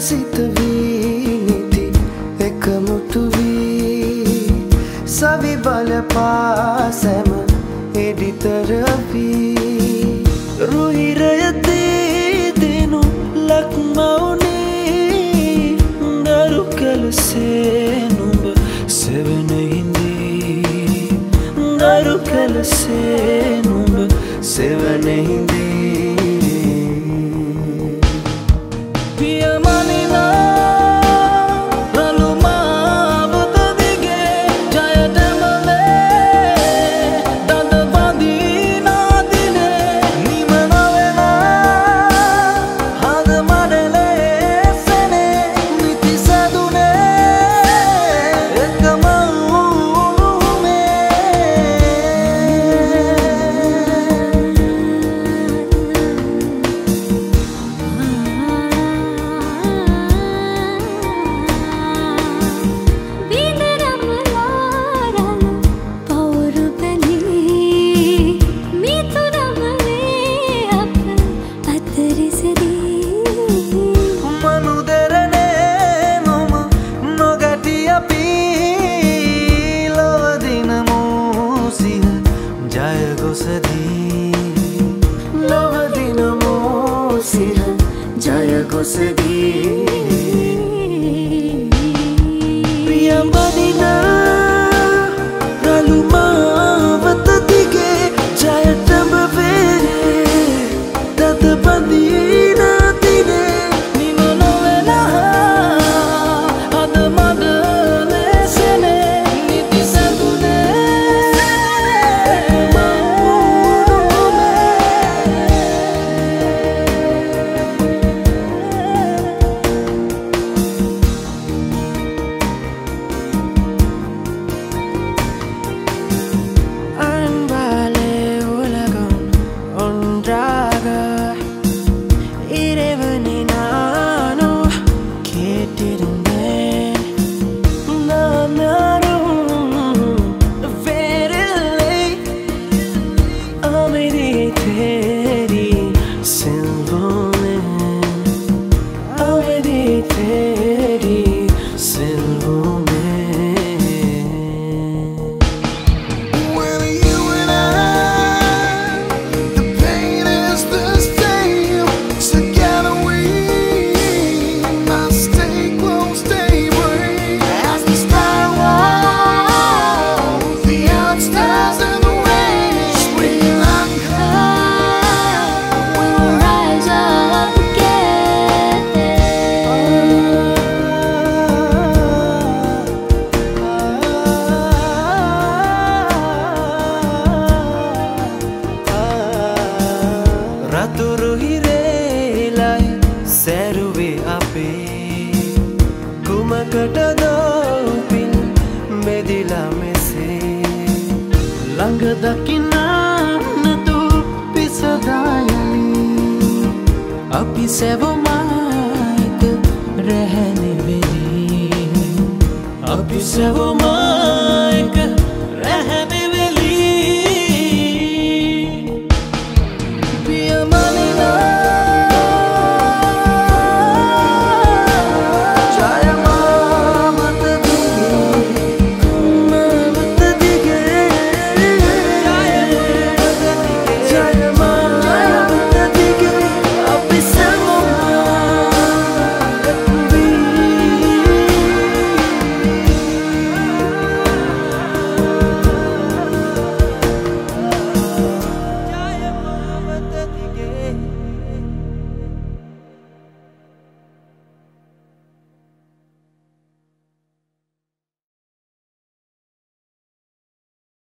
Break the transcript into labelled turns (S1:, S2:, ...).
S1: සිත වී නිති එකමුතු වී. සවි බල පාසැම එඩිතර වී. රුහිරයතේ දෙනු ලක්මවුනේ දරු කලසේනුඹ සෙවනහිදී දරු කලසේනුඹ සෙවනහිදී ජයකොසදී ප්‍රියමා ළඟ දකින්නතු පිසදායමි අපි සැවමාත රැහැනෙවෙදී අපි සැවමා